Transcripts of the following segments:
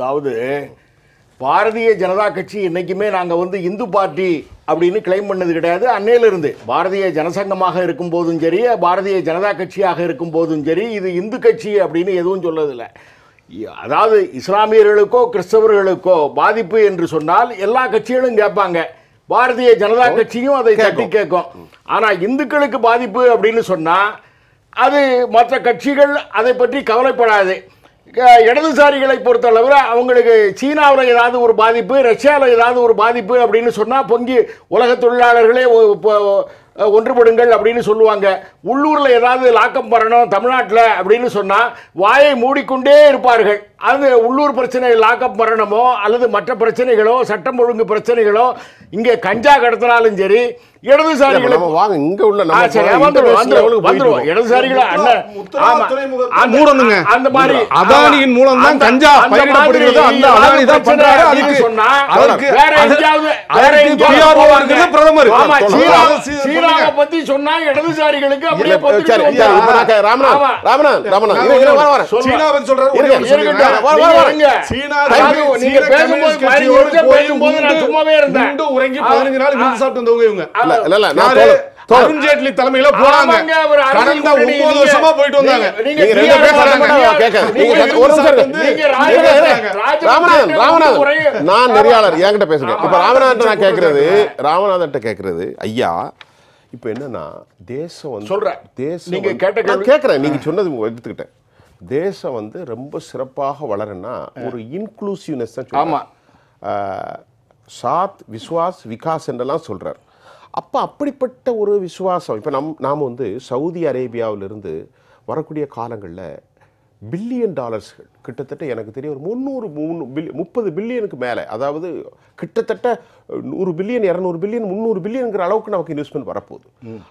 அதாவது பாரதிய ஜனதா கட்சி இன்னைக்குமே நாங்க வந்து இந்து பார்ட்டி அப்படின்னு கிளைம் பண்ணது கிடையாது. அன்னையிலிருந்து பாரதிய ஜனசங்கமாக இருக்கும் போதும் சரி பாரதிய ஜனதா கட்சியாக இருக்கும் போதும் சரி இது இந்து கட்சி அப்படின்னு எதுவும் சொல்லதில்லை. அதாவது இஸ்லாமியர்களுக்கோ கிறிஸ்தவர்களுக்கோ பாதிப்பு என்று சொன்னால் எல்லா கட்சிகளும் கேட்பாங்க. பாரதிய ஜனதா கட்சியும் அதை தட்டி கேட்கும். ஆனா இந்துக்களுக்கு பாதிப்பு அப்படின்னு சொன்னா அது மற்ற கட்சிகள் அதை பற்றி கவலைப்படாது. இடதுசாரிகளை பொறுத்தளவில் அவங்களுக்கு சீனாவில் ஏதாவது ஒரு பாதிப்பு ரஷ்யாவில் ஏதாவது ஒரு பாதிப்பு அப்படின்னு சொன்னால் பொங்கி உலக தொழிலாளர்களே இப்போ, ஒன்றுபடுங்கள் அப்படின்னு சொல்லுவாங்க. உள்ளூரில் ஏதாவது லாக்கம் பண்ணணும் தமிழ்நாட்டில் அப்படின்னு சொன்னால் வாயை மூடிக்கொண்டே இருப்பார்கள். அது உள்ளூர் பிரச்சனை லாக்கப் மரணமோ அல்லது மற்ற பிரச்சனைகளோ சட்டம் ஒழுங்கு பிரச்சனைகளோ இங்கே கஞ்சா கடத்தினாலும் சரி இடதுசாரிகளை வாங்க இங்க உள்ள வந்துருவோம், இடதுசாரிகளை அண்ணன், மூடணுங்க. அந்த மாதிரி அதானியின் மூலம் தான் கஞ்சா பயிரிடப்படுகிறது. அந்த அதானி தான் பண்றாரு. அதுக்கு- சொன்னா, வேற எங்கேயாவது வேற எங்கேயாவது பிரதமர். ஆமா, தோழர். சீனா- அதை சீ- சீனாவை சொல்லுங்க. பத்தி சொன்னா இடதுசாரிகளுக்கு அப்படியே சரி, ராமநாத், சொல்றாரு. சீனா நீங்க பேசும்போது பதினஞ்சு பேசும்போது நான் சும்மாவே இருந்தேன். உறங்கி நாள். விருந்து சாப்பிட்டு வந்தவங்க இவங்க. இல்ல, இல்ல, நான். அருண் ஜேட்லி தலைமையில போனாங்க. கடந்த ஒன்பது வருஷமா போயிட்டு வந்தாங்க. நீங்க- ரெண்டு பேர் ராமநாதன் ராமநாதன் நான் நெறியாளர் என்கிட்ட பேசுங்க. இப்ப ராமநாதன் நான் கேட்கறது. ராமநாதன் கேட்கறது ஐயா இப்ப என்னன்னா தேசம் சொல்றேன். தேசம் நீங்க கேட்ட கேட்கறேன். நீங்க சொன்னது எடுத்துக்கிட்டேன். தேசம் வந்து ரொம்ப சிறப்பாக வளருன்னா ஒரு இன்க்ளூசிவ்னஸ் தான் சொல்றாரு. ஆமா. ஆஹ், சாத் விஸ்வாஸ் விகாஸ் என்றெல்லாம் சொல்றார் அப்ப அப்படிப்பட்ட ஒரு விசுவாசம் இப்ப நம் நாம் வந்து சவுதி அரேபியாவிலிருந்து வரக்கூடிய காலங்களில் பில்லியன் டாலர்ஸ்கள் கிட்டத்தட்ட எனக்கு தெரியும் ஒரு முந்நூறு மூணு பில்லி முப்பது பில்லியனுக்கு மேலே அதாவது கிட்டத்தட்ட நூறு பில்லியன் இரநூறு பில்லியன் முந்நூறு பில்லியனுங்கிற அளவுக்கு நமக்கு இன்வெஸ்ட்மெண்ட் வரப்போகுது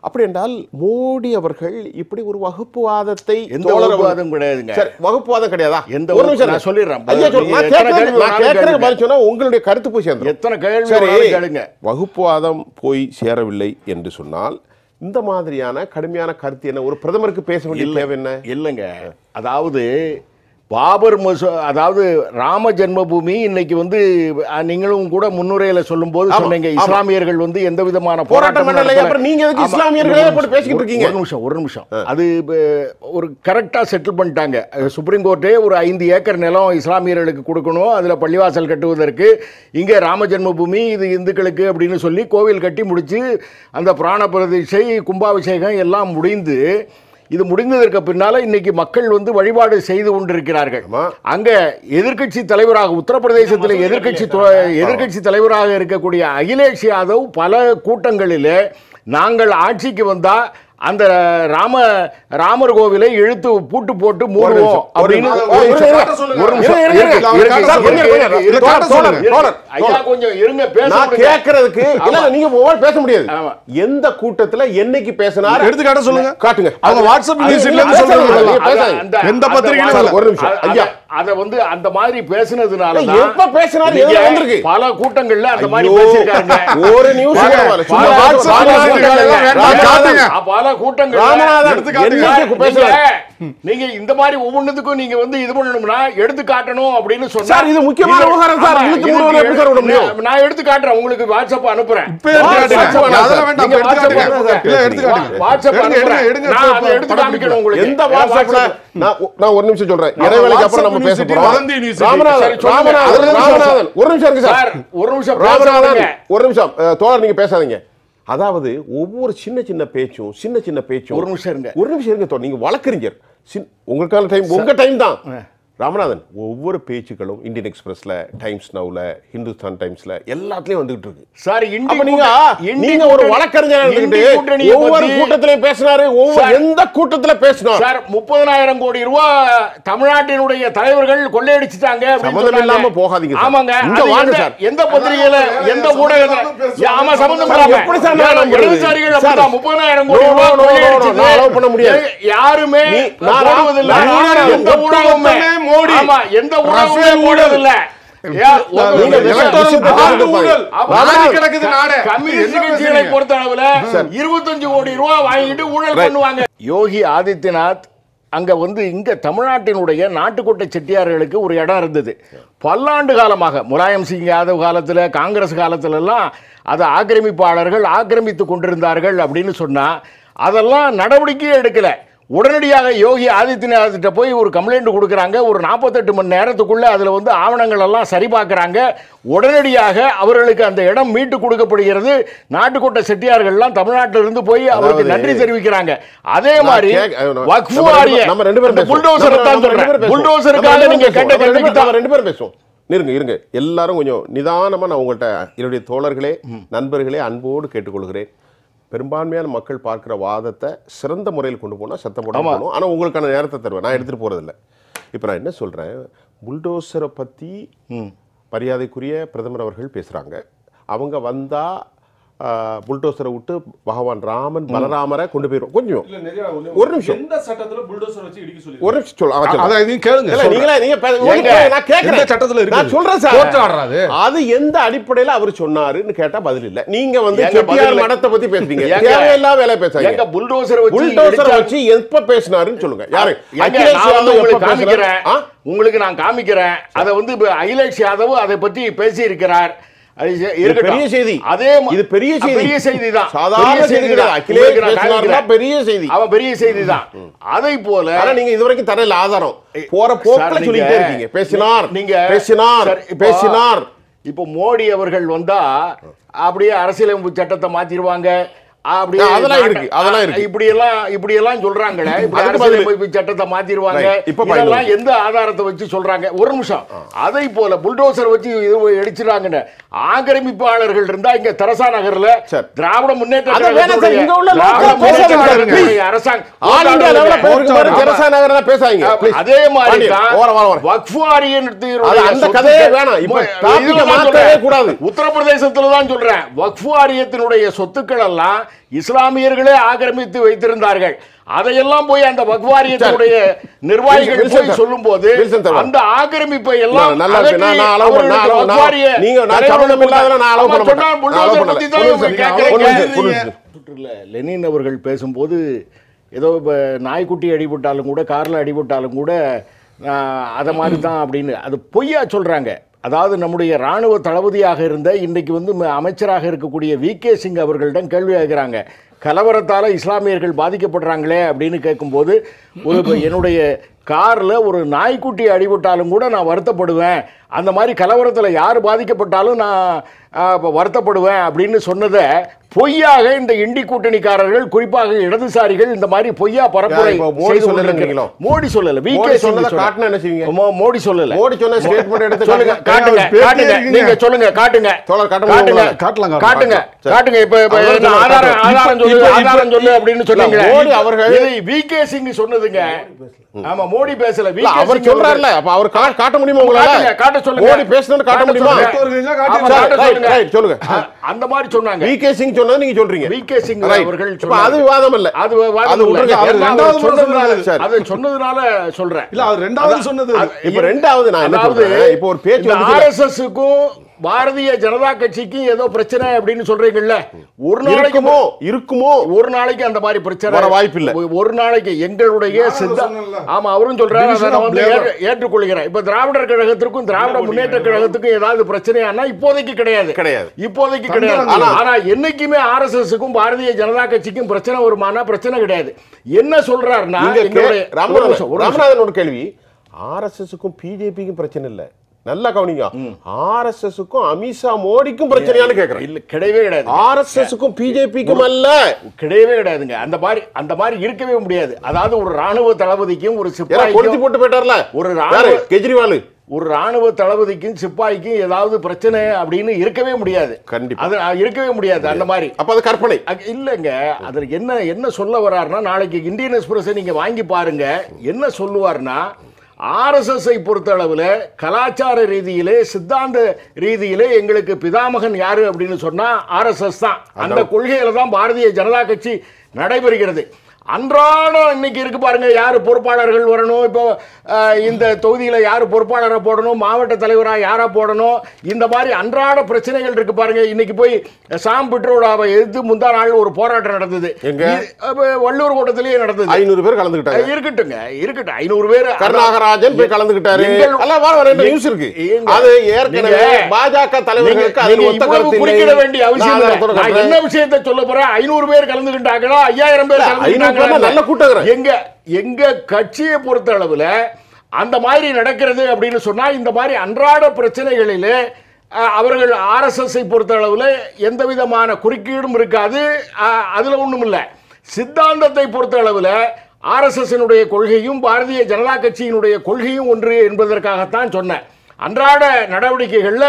அப்படி என்றால் மோடி அவர்கள் இப்படி ஒரு வகுப்புவாதத்தை எந்த வகுப்புவாதம் கிடையாதுங்க. சரி வகுப்புவாதம் கிடையாதா எந்த ஒரு நான் சொல்லிடுறேன். ஐயா சொல்லு. நான் நீங்க எத்தனை கேட்கறது கேள்வி நான் வேணாலும் கேட்கறது கேளுங்க. பதில் சொன்னா உங்களுடைய கருத்து போய் சேர்ந்துரும் எத்தனை கேள்வி. வகுப்புவாதம் போய் சேரவில்லை என்று சொன்னால் இந்த மாதிரியான கடுமையான கருத்து என்ன? ஒரு பிரதமருக்கு பேச வேண்டிய தேவை என்ன? இல்லைங்க. அதாவது பாபர் மசூ அதாவது ராம ஜென்மபூமி இன்னைக்கு வந்து நீங்களும் கூட முன்னுரையில சொல்லும்போது ஆமா, சொன்னீங்க. இஸ்லாமியர்கள் வந்து எந்த விதமான போராட்டம் நீங்க எதுக்கு இஸ்லாமியர்களே போட்டு பேசிக்கிட்டு இருக்கீங்க? ஒரு நிமிஷம் ஒரு நிமிஷம். அது ஒரு கரெக்டா செட்டில் பண்ணிட்டாங்க. சுப்ரீம் கோர்ட்டே ஒரு ஐந்து ஏக்கர் நிலம் இஸ்லாமியர்களுக்கு கொடுக்கணும் அதுல பள்ளிவாசல் கட்டுவதற்கு. இங்கே ராம ஜென்மபூமி இது இந்துக்களுக்கு அப்படின்னு சொல்லி கோவில் கட்டி முடிச்சு அந்த பிராண பிரதிஷ்டை கும்பாபிஷேகம் எல்லாம் முடிந்து இது முடிந்ததற்கு பின்னால இன்னைக்கு மக்கள் வந்து வழிபாடு செய்து கொண்டிருக்கிறார்கள். அங்க எதிர்க்கட்சி தலைவராக உத்தரப்பிரதேசத்தில் எதிர்க்கட்சி எதிர்க்கட்சி தலைவராக இருக்கக்கூடிய அகிலேஷ் யாதவ் பல கூட்டங்களிலே நாங்கள் ஆட்சிக்கு வந்தா அந்த ராம ராமர் கோவிலை இழுத்து பூட்டு போட்டு மூடுவோம் நீங்க பேச முடியாது. எந்த கூட்டத்துல என்னைக்கு பேசினார்? எடுத்துக்காட்ட சொல்லுங்க. காட்டுங்க. அவங்க வாட்ஸ்அப் எந்த வரல. ஒரு நிமிஷம், ஐயா. அத வந்து அந்த மாதிரி பேசுனதுனால எப்ப பேசினாரு, வந்திருக்கு? பல கூட்டங்கள்ல அந்த மாதிரி பேசிருக்காங்க ஒரு நியூஸ் பல- கூட்டங்கள்? நீங்க இந்த மாதிரி ஒவ்வொன்றுத்துக்கும் நீங்க வந்து இது பண்ணணும்னா எடுத்து காட்டணும் அப்படின்னு சொன்னா சார், இது முக்கியமான விவகாரம் சார். எப்படி சார் விட முடியும்? நான் எடுத்து காட்டுறேன் உங்களுக்கு வாட்ஸ்அப் அனுப்புறேன் இப்ப எடுத்து காட்டுங்க. அதெல்லாம். வேண்டாம், எடுத்து காட்டுங்க. வாட்ஸ்அப் இல்ல, எடுத்து காட்டுங்க. வாட்ஸ்அப் எடுங்க, எடுங்க, அனுப்புறேன். எடுங்க, நான் அதை படம் எடுத்து. காமிக்கணும் உங்களுக்கு எந்த வாட்ஸ்அப்ல நான் நான் ஒரு நிமிஷம் சொல்றேன் இடைவேளைக்கு அப்புறம் நம்ம பேச போறோம். ராமநாதன் ஒரு நிமிஷம் இருக்கு சார் ஒரு நிமிஷம் ராமநாதன். ஒரு நிமிஷம் தோழர் நீங்க பேசாதீங்க அதாவது ஒவ்வொரு சின்ன சின்ன பேச்சும் சின்ன சின்ன பேச்சும் ஒரு நிமிஷம் இருங்க. ஒரு நிமிஷம் இருங்க நீங்க வழக்கறிஞர் உங்களுக்கான டைம் உங்க டைம் தான் ராமநாதன் ஒவ்வொரு பேச்சுக்களும் இந்தியன் எக்ஸ்பிரஸ்ல டைம்ஸ் நவுல ஹிந்துஸ்தான் டைம்ஸ்ல எல்லாத்துலயும் வந்துகிட்டு இருக்கு சார் நீங்க நீங்க ஒரு வழக்கறிஞர் இருந்துகிட்டு ஒவ்வொரு கூட்டத்திலையும் பேசினாரு ஒவ்வொரு. எந்த கூட்டத்துல பேசினார் சார் முப்பதனாயிரம் கோடி ரூபாய் தமிழ்நாட்டினுடைய தலைவர்கள் கொள்ளையடிச்சிட்டாங்க சொன்னாங்க. இல்லாம போகாதீங்க. ஆமாங்க இங்க வாங்க சார். எந்த பத்திரிகையில எந்த ஊடகத்துல. ஆமா சம்பந்தம் இல்லாம எப்படி சார்? இடதுசாரிகள் அப்படிதான் முப்பதனாயிரம் கோடி ரூபாய். நான் allow பண்ண முடியாது. யாருமே நான் எந்த மொத்தமே மோடி. எந்த ஊழல். ஊழல். பண்ணுவாங்க. யோகி ஆதித்யநாத் அங்கே வந்து இங்கே தமிழ்நாட்டினுடைய நாட்டுக்கோட்டை செட்டியார்களுக்கு ஒரு இடம் இருந்தது. பல்லாண்டு காலமாக முலாயம் சிங் யாதவ் காலத்தில் காங்கிரஸ் காலத்துலலாம் அதை ஆக்கிரமிப்பாளர்கள் ஆக்கிரமித்து கொண்டிருந்தார்கள் அப்படின்னு சொன்னால் அதெல்லாம் நடவடிக்கையே எடுக்கலை. உடனடியாக யோகி ஆதித்யநாத்கிட்ட போய் ஒரு கம்ப்ளைண்ட் கொடுக்குறாங்க. ஒரு நாற்பத்தெட்டு மணி நேரத்துக்குள்ளே அதில் வந்து ஆவணங்கள் எல்லாம் சரி பார்க்குறாங்க. உடனடியாக அவர்களுக்கு அந்த இடம் மீட்டு கொடுக்கப்படுகிறது. நாட்டுக்கோட்டை செட்டியார்கள்லாம் தமிழ்நாட்டில இருந்து போய் அவருக்கு நன்றி தெரிவிக்கிறாங்க. அதே மாதிரி வக்ஃபு வாரிய நம்ம ரெண்டு பேரும். புல்டோசரை தான் சொல்றேன். புல்டோசருக்காக நீங்க கேட்ட. கேள்விக்கு தான் ரெண்டு பேரும் பேசுவோம். இருங்க இருங்க. எல்லாரும் கொஞ்சம் நிதானமா நான் உங்கள்கிட்ட என்னுடைய தோழர்களே நண்பர்களே அன்போடு கேட்டுக்கொள்கிறேன். பெரும்பான்மையான மக்கள் பார்க்கிற வாதத்தை சிறந்த முறையில் கொண்டு போனால் சத்தம் போட. போகணும் ஆனால் உங்களுக்கான நேரத்தை தருவேன். நான் எடுத்துகிட்டு போகிறதில்ல இப்போ நான் என்ன சொல்கிறேன் புல்டோசரை பற்றி மரியாதைக்குரிய பிரதமர் அவர்கள் பேசுகிறாங்க அவங்க வந்தால் புல்டோசரை விட்டு பகவான் ராமன் பலராமரை கொண்டு போயிடும் கொஞ்சம் ஒரு நிமிஷம் எந்த சட்டத்துல புல்டோசர் வச்சு இடிக்க சொல்லி ஒரு நிமிஷம் சொல்ல. அதான் இதையும் கேளுங்க. நீங்களே நீங்க நான் கேட்கிறேன். சட்டத்துல இருக்குது? நான் சொல்றேன் சார். ஆர்டரா அது? அது எந்த அடிப்படையில அவர் சொன்னாருன்னு கேட்டா பதில் இல்ல நீங்க வந்து செட்டியார். மடத்தை பத்தி பேசுறீங்க ஏங்க, தேவையில்லாம வேலை எங்க பேசாதீங்க புல்டோசரை வச்சு புல்டோசரை வச்சு எப்ப பேசினாருன்னு சொல்லுங்க யாரு அகிலேஷ் யாதவ் உங்களுக்கு எப்ப ஆ? உங்களுக்கு நான் காமிக்கிறேன் அதை வந்து அகிலேஷ் யாதவ் அதை பத்தி பேசி இருக்கிறார் பெரிய செய்தி. அதே இது பெரிய செய்தி. பெரிய செய்தி தான் சாதாரண செய்தி கிடையாது பெரிய செய்தி. அவன் பெரிய செய்தி தான் அதை போல ஆனா நீங்க இதுவரைக்கும் தரையில் ஆதாரம். போற போக்குல சொல்லிட்டே இருக்கீங்க. பேசினார். நீங்க பேசினார். பேசினார். இப்போ மோடி அவர்கள் வந்தா அப்படியே அரசியலமைப்பு சட்டத்தை மாத்திருவாங்க. அப்படியே அதெல்லாம் இருக்கு, அதெல்லாம் இருக்கு. இப்படி எல்லாம் இப்படி எல்லாம் சொல்றாங்களே இப்படி சட்டத்தை இதெல்லாம். எந்த ஆதாரத்தை வச்சு சொல்றாங்க? ஒரு நிமிஷம். அதை போல புல்டோசர் வச்சு அடிச்சிடாங்கன்னு ஆக்கிரமிப்பாளர்கள் இருந்தா இங்க தெரசா நகர்ல. திராவிட முன்னேற்ற. அரசாங்கம். அதே மாதிரி. உத்தரப்பிரதேசத்துல தான் சொல்றேன். வக்ஃபு வாரியத்தினுடைய சொத்துக்கள் எல்லாம் இஸ்லாமியர்களே ஆக்கிரமித்து வைத்திருந்தார்கள் அதையெல்லாம் போய் அந்த வக்ஃபு வாரியத்தினுடைய நிர்வாகிகள் போய். சொல்லும் போது. அந்த ஆக்கிரமிப்பை எல்லாம். சுற்றுல லெனின் அவர்கள் பேசும்போது ஏதோ இப்போ நாய்க்குட்டி அடிபட்டாலும் கூட காரில் அடிபட்டாலும் கூட அதை மாதிரி தான் அப்படின்னு அது பொய்யா சொல்கிறாங்க அதாவது நம்முடைய இராணுவ தளபதியாக இருந்த இன்றைக்கு வந்து அமைச்சராக இருக்கக்கூடிய வி. கே. சிங் அவர்களிடம் கேள்வி கேட்குறாங்க. கலவரத்தால் இஸ்லாமியர்கள் பாதிக்கப்படுறாங்களே அப்படின்னு கேட்கும்போது ஒரு என்னுடைய காரில் ஒரு நாய்க்குட்டி அடிபட்டாலும் கூட நான் வருத்தப்படுவேன் அந்த மாதிரி கலவரத்தில் யார் பாதிக்கப்பட்டாலும் நான் வருத்தப்படுவேன் அப்படின்னு சொன்னதை பொய்யாக இந்த இண்டி கூட்டணிக்காரர்கள் குறிப்பாக இடதுசாரிகள் இந்த மாதிரி பொய்யா பரப்புரை மோடி? கொண்டிருக்கிறார். மோடி சொல்லல வி மோடி கே சொன்னதை காட்டினா என்ன செய்வீங்க? மோடி சொல்லல மோடி சொன்ன statement எடுத்து சொல்லுங்க காட்டுங்க. காட்டுங்க. நீங்க சொல்லுங்க காட்டுங்க காட்டுங்க? காட்டலாம். காட்டுங்க. காட்டுங்க இப்ப ஆதாரம். ஆதாரம் சொல்லு ஆதாரம் சொல்லு அப்படின்னு சொன்னீங்க மோடி அவர்கள் இது வி கே சிங் சொன்னதுங்க ஆமா மோடி பேசல அவர் சொல்றாருல அப்ப அவர் கா- காட்ட முடியுமா உங்களால காட்ட சொல்லுங்க. மோடி பேசுனது காட்ட முடியுமா சொல்லுங்க. அந்த மாதிரி சொன்னாங்க வி கே சிங் சொன்னது நீங்க சொல்றீங்க வி கே சிங். அவர்கள். அது விவாதம் இல்ல அது வாதம் அது இல்ல. விட்டுருங்க. அவர் ஏன்னா ரெண்டாவது சொன்னதுனால. அதை சொன்னதுனால சொல்றேன் இல்ல அவர் ரெண்டாவது சொன்னது அது- இப்ப ரெண்டாவது நான் என்ன சொல்றேன் இப்போ ஒரு பேச்சு வந்து ஆர்எஸ்எஸ்க்கும் பாரதிய ஜனதா கட்சிக்கும் ஏதோ பிரச்சனை அப்படின்னு சொல்றீங்கல்ல? ஒரு நாளைக்கு இருக்குமோ? இருக்குமோ? ஒரு நாளைக்கு அந்த மாதிரி பிரச்சனை வர வாய்ப்பில்லை. ஒ- ஒரு நாளைக்கு எங்களுடைய நான் சித்தா சொன்னேன்ல. ஆமா அவரும் சொல்றாரு வந்து ஏற்றுக்கொள்கிறேன். இப்ப திராவிடர் கழகத்திற்கும் திராவிட முன்னேற்ற கழகத்துக்கும் ஏதாவது பிரச்சனையானா இப்போதைக்கு கிடையாது. கிடையாது. இப்போதைக்கு கிடையாது. ஆனா என்னைக்குமே ஆர்எஸ்எஸ்க்கும் பாரதிய ஜனதா கட்சிக்கும் பிரச்சனை வருமானா பிரச்சனை கிடையாது. என்ன சொல்றாருன்னா. ராமநாதன் ஒரு கேள்வி ஆர்எஸ்எஸ்க்கும் பிஜேபிக்கும் பிரச்சனை இல்ல. நல்லா கவனிங்க. ஆர்எஸ்எஸ்க்கும் அமித்ஷா மோடிக்கும் பிரச்சனையான்னு கேக்குறேன். இல்ல கிடையவே கிடையாது. ஆர்எஸ்எஸ்க்கும் பிஜேபிக்கும் அல்ல. கிடையவே கிடையாதுங்க. அந்த மாதிரி அந்த மாதிரி இருக்கவே முடியாது. அதாவது ஒரு ராணுவ தளபதிக்கும் ஒரு கொளுத்தி சிப்பாய்க்கும் போட்டு போயிட்டார்ல. ஒரு ராணுவ கெஜ்ரிவால். ஒரு ராணுவ தளபதிக்கும் சிப்பாய்க்கும் ஏதாவது பிரச்சனை அப்படின்னு இருக்கவே முடியாது. கண்டிப்பா. அது இருக்கவே முடியாது அந்த மாதிரி. அப்ப அது கற்பனை. இல்லைங்க. அதுல என்ன என்ன சொல்ல வர்றாருன்னா நாளைக்கு இந்தியன் எக்ஸ்பிரஸை நீங்க வாங்கி பாருங்க. என்ன சொல்லுவார்னா ஆர்எஸ்எஸ்ஐ பொறுத்தளவில் கலாச்சார ரீதியிலே சித்தாந்த ரீதியிலே எங்களுக்கு பிதாமகன் யாரு அப்படின்னு சொன்னா ஆர்எஸ்எஸ் தான். அந்த கொள்கையில தான் பாரதிய ஜனதா கட்சி நடைபெறுகிறது. அன்றாடம் இன்னைக்கு இருக்கு பாருங்க யார் பொறுப்பாளர்கள் வரணும்? இப்போ இந்த தொகுதியில் யார் பொறுப்பாளரை போடணும்? மாவட்ட தலைவராக யாரா போடணும்? இந்த மாதிரி அன்றாட பிரச்சனைகள் இருக்கு பாருங்க. இன்னைக்கு போய் சாம் பெட்ரோலாவை எதிர்த்து முந்தா நாள் ஒரு போராட்டம் நடந்தது. வள்ளூர் கூட்டத்திலேயே நடந்தது. ஐநூறு பேர் கலந்துக்கிட்டாங்க. இருக்கட்டுங்க இருக்கட்டும். ஐநூறு பேர் கருணாகராஜன் போய் கலந்துக்கிட்டாரு. நியூஸ் இருக்கு. அது ஏற்கனவே பாஜக தலைவர்களுக்கு இல்லை. வேண்டிய அவசியம் என்ன விஷயத்தை சொல்ல போறேன்? ஐநூறு பேர் கலந்துக்கிட்டாங்களா ஐயாயிரம் பேர் நல்ல கூட்டங்கிறேன். எங்க எங்க கட்சியை பொறுத்த அளவுல அந்த மாதிரி நடக்கிறது அப்படின்னு சொன்னா இந்த மாதிரி அன்றாட பிரச்சனைகளிலே அவர்கள் ஆர்எஸ்எஸ்ஐ பொறுத்த அளவுல எந்த விதமான குறுக்கீடும் இருக்காது. அதுல ஒண்ணும் இல்லை சித்தாந்தத்தை பொறுத்த அளவுல ஆர்எஸ்எஸ்னுடைய கொள்கையும் பாரதிய ஜனதா கட்சியினுடைய கொள்கையும் ஒன்று என்பதற்காகத்தான் சொன்னேன். அன்றாட நடவடிக்கைகள்ல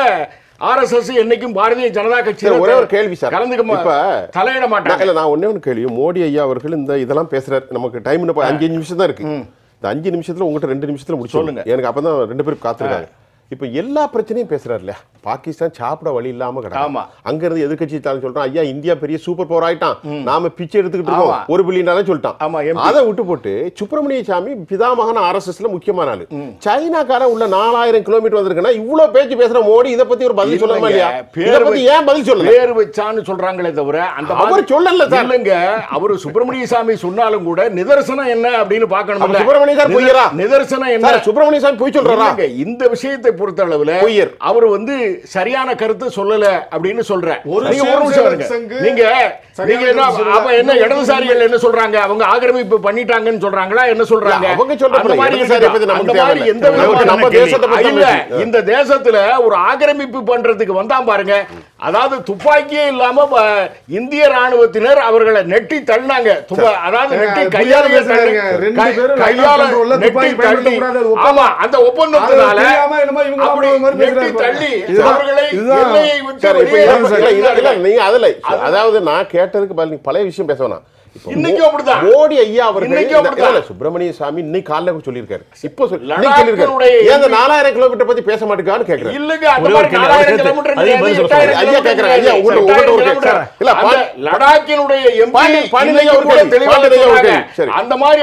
ஆர்எஸ்எஸ் என்னைக்கும் பாரதிய ஜனதா கட்சி ஒரே ஒரு கேள்வி சார். கலந்துக்க இப்ப தலையிட மாட்டாங்க இல்ல நான் ஒண்ணே ஒன்று கேள்வி. மோடி ஐயா அவர்கள் இந்த இதெல்லாம் பேசுறாரு. நமக்கு டைம் அஞ்சு நிமிஷம் தான் இருக்கு. இந்த அஞ்சு நிமிஷத்துல உங்ககிட்ட ரெண்டு நிமிஷத்துல முடிச்சு சொல்லுங்க. எனக்கு அப்பதான் ரெண்டு பேரும் காத்திருக்காங்க. இப்ப எல்லா பிரச்சனையும் பேசுறாரு இல்லையா? பாகிஸ்தான் சாப்பிட வழி இல்லாம கிடக்கு. ஆமா. அங்க இருந்து எதிர்க்கட்சி தலைவர் சொல்றான் ஐயா இந்தியா பெரிய சூப்பர் பவர் ஆயிட்டான். நாம பிச்சை எடுத்துக்கிட்டு இருக்கோம். ஒரு பில்லியன் டாலர் சொல்லிட்டான். ஆமா. அதை விட்டு போட்டு சுப்பிரமணிய சாமி பிதாமகன் ஆர்எஸ்எஸ்ல முக்கியமான ஆளு. சைனாக்காரன் உள்ள நாலாயிரம் கிலோமீட்டர் வந்திருக்குன்னா இவ்வளவு பேச்சு பேசுற மோடி இதை பத்தி ஒரு பதில் சொல்லணுமா இல்லையா? இதை பத்தி ஏன் பதில் சொல்லல? பேர் வச்சான்னு சொல்றாங்களே தவிர அந்த அவர் சொல்லல சார். இல்லைங்க. அவரு சுப்பிரமணிய சாமி சொன்னாலும் கூட நிதர்சனம் என்ன? அப்படின்னு பார்க்கணும் சுப்பிரமணிய சார் பொய்யரா? நிதர்சனம் என்ன? சுப்பிரமணிய சாமி போய் சொல்றாரா? இல்லைங்க, இந்த விஷயத்தை பொறுத்த அளவுல. அவர் வந்து சரியான கருத்து சொல்லல அப்படின்னு சொல்ற ஒரு நீங்க நீங்க என்ன. அப்ப என்ன இடதுசாரிகள் என்ன சொல்றாங்க அவங்க ஆக்கிரமிப்பு பண்ணிட்டாங்கன்னு சொல்றாங்களா என்ன சொல்றாங்க அவங்க தேவையில்ல. எந்த. இந்த தேசத்துல ஒரு ஆக்கிரமிப்பு பண்றதுக்கு வந்தான் பாருங்க அதாவது துப்பாக்கியே இல்லாம இந்திய ராணுவத்தினர் அவர்களை நெட்டி தள்ளினாங்க அதாவது நெட்டி கையால கையால நெட்டி துப்பாக்கி தள்ளி. ஆமா அந்த ஒப்பந்தத்தினால நெட்டி. தள்ளி அவர்களை. எல்லையை விட்டு. நீங்க அதுல அதாவது நான் கேட்டதுக்கு பழைய விஷயம் பேச வேணாம் மோ- அப்படிதான். மோடி ஐயா அவர்கள் சுப்பிரமணிய சாமி இன்னைக்கு காலைல சொல்லியிருக்காரு இப்போ இன்னைக்கு சொல்லியிருக்காரு ஏன் நாலாயிரம் கிலோமீட்டர் பத்தி பேச மாட்டேங்கான்னு கேட்கிறேன் இல்லங்க ஐயா கிலோமீட்டர் கேட்கிறேன், ஐயா, உங்கள்ட்ட-. இல்ல, லடாக்கினுடைய இன்னைக்கு. அந்த மாதிரி.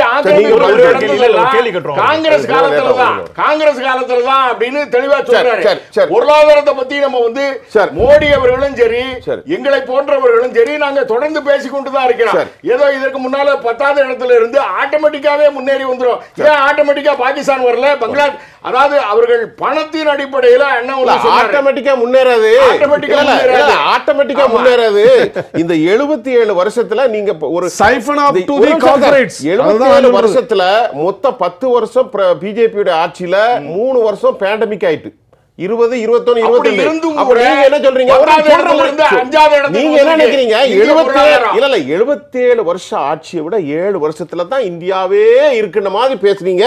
காங்கிரஸ் காலத்துல தான். காங்கிரஸ் காலத்துல தான் அப்படின்னு தெளிவா சொல்றாரு. பொருளாதாரத்தை பத்தி நம்ம வந்து சரி. மோடி அவர்களும் சரி சரி. எங்களை போன்றவர்களும் சரி நாங்க தொடர்ந்து பேசிக்கொண்டு தான் இருக்கிறோம் சரி. ஏதோ இதற்கு முன்னால பத்தாவது இடத்துல இருந்து ஆட்டோமேட்டிக்காவே முன்னேறி வந்துரும் ஏன் ஆட்டோமேட்டிக்கா பாகிஸ்தான் வரல பங்களாதேஷ் அதாவது அவர்கள் பணத்தின் அடிப்படையில சொன்னாரு. ஆட்டோமேட்டிக்கா முன்னேறாது ஆட்டோமேட்டிக்கா முன்னேறாது. இந்த 77 வருஷத்துல நீங்க ஒரு ஒரு the நிமிஷம் சார். corporates. 77 அதுதான் வருஷத்துல மொத்தம் பத்து வருஷம் பிஜேபியோட ஆட்சியில மூணு வருஷம் பேண்டமிக் ஆயிட்டு இருபது இருபத்தொன்னு இருபத்தி இருந்தும் அப்ப நீங்க என்ன சொல்றீங்க? நீங்க என்ன வந்திருக்கு. நினைக்கிறீங்க? இந்திய எழுபத்தி பொருளாதாரம். இல்ல இல்ல எழுபத்தேழு வருஷம் ஆட்சியை விட ஏழு வருஷத்துல தான் இந்தியாவே இருக்குன்ற மாதிரி பேசுறீங்க.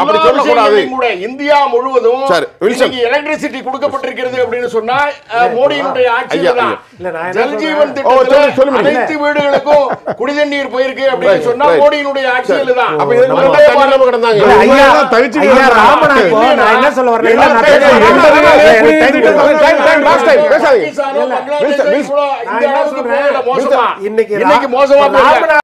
அப்படி சொல்லக்கூடாது. இந்தியா முழுவதும் எலக்ட்ரிசிட்டி கொடுக்கப்பட்டிருக்கிறது அப்படின்னு சொன்னா மோடியினுடைய ஆட்சியில ஐயா, தான் ஐயா. இல்ல, நான் என்ன ஜல்ஜீவன். அனைத்து வீடுகளுக்கும் குடிதண்ணீர் போயிருக்கு அப்படின்னு சொன்னா. மோடியினுடைய ஆட்சியில தான் அப்ப இதுக்கு முன்னாடி கிடந்தாங்க. ஐயா, உண்மையெல்லாம் நான் என்ன சொல்ல வரேன்? இல்ல, நான் பேசுறேன். இன்னைக்கு மோசமா